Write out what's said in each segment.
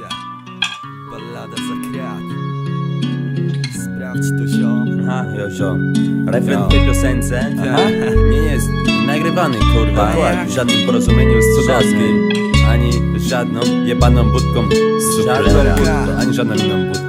Ja. Ballada za krat Sprawdź to ziom Aha, jo ziom Refren w tej piosence. Aha. nie jest nagrywany kurwa. W żadnym porozumieniu z cudowskim żadną jebaną budką z żadną Superka. budką, ani żadną inną budką.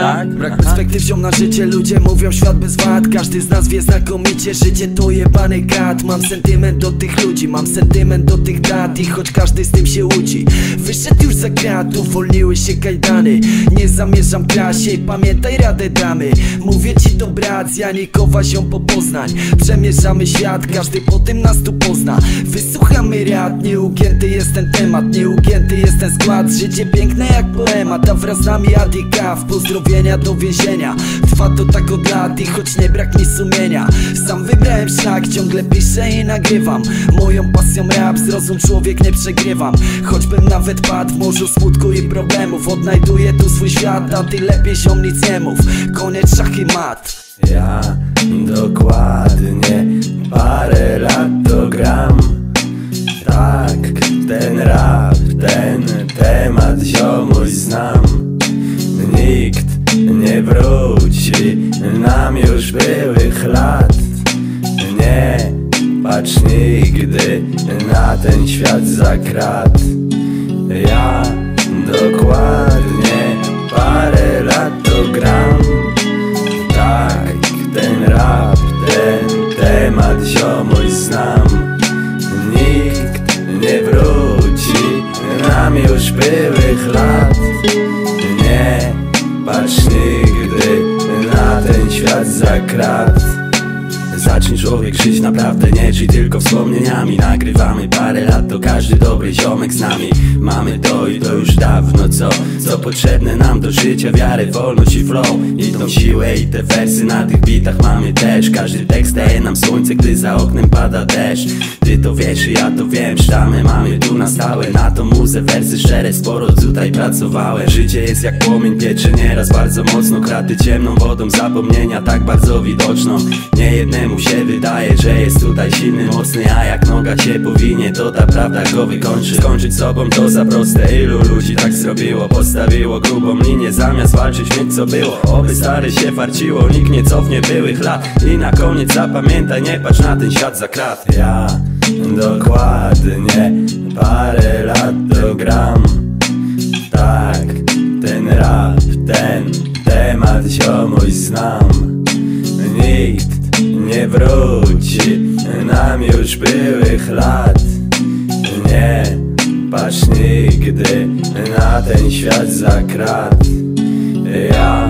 Tak? Brak perspektyw ziom na życie, ludzie mówią świat bez wad Każdy z nas wie znakomicie, życie to jebany gad Mam sentyment do tych ludzi, mam sentyment do tych dat I choć każdy z tym się łudzi Wyszedł już za krat, uwolniły się kajdany Nie zamierzam jej pamiętaj radę damy. Mówię ci to brat, Janikowa ziom po Poznań Przemierzamy świat, każdy po tym nas tu pozna. Wysłuchamy rad, nieugięty jest ten temat. Nieugięty jest ten skład, życie piękne jak poemat. A wraz z nami Adikaw, pozdrowienia do więzienia. Trwa to tak od lat i choć nie brak mi sumienia. Sam wybrałem szlak, ciągle piszę i nagrywam. Moją pasją rap, zrozum człowiek nie przegrywam. Choćbym nawet padł w morzu smutku i problemów. Odnajduję tu swój świat, a ty lepiej się nic nie mów. Koniec szachy mat. Ja dokładnie parę lat to gram. Tak, ten rap, ten temat ziomuś znam. Nikt nie wróci nam już byłych lat. Nie patrz nigdy na ten świat za krat Ja dokładnie parę lat to gram. Tak, ten rap, ten temat ziomuś znam. Nikt nie wróci nam już byłych lat. Nie patrz nigdy na ten świat za krat Zacznij człowiek żyć naprawdę nie żyj tylko wspomnieniami. Nagrywamy parę lat, to każdy dobry ziomek z nami. Mamy to i to już dawno co Co potrzebne nam do życia, wiarę, wolność i flow. I tą siłę i te wersy na tych bitach mamy też. Każdy tekst daje nam słońce, gdy za oknem pada deszcz. Ty to wiesz i ja to wiem, sztamy mamy tu na stałe. Na tą muzę wersy szczere, sporo tutaj pracowałem. Życie jest jak płomień, pieczy nieraz bardzo mocno. Kraty ciemną wodą zapomnienia, tak bardzo widoczną Nie się wydaje, że jest tutaj silny, mocny A jak noga się powinie, to ta prawda go wykończy. Skończyć sobą to za proste, ilu ludzi tak zrobiło? Postawiło grubą linię, zamiast walczyć mieć co było. Oby stary się farciło, nikt nie cofnie byłych lat. I na koniec zapamiętaj, nie patrz na ten świat za krat. Ja dokładnie parę lat to gram. Tak, ten rap, ten temat ziomuś znam nie wróci. Nam już byłych lat. Nie patrz nigdy na ten świat za krat. Ja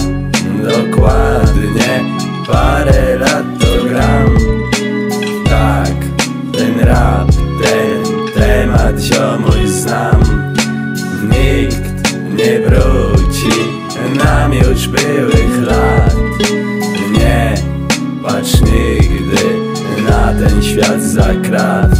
dokładnie parę lat to gram. Tak, ten rap, ten temat ziomuś znam. Nikt nie wróci. Starcraft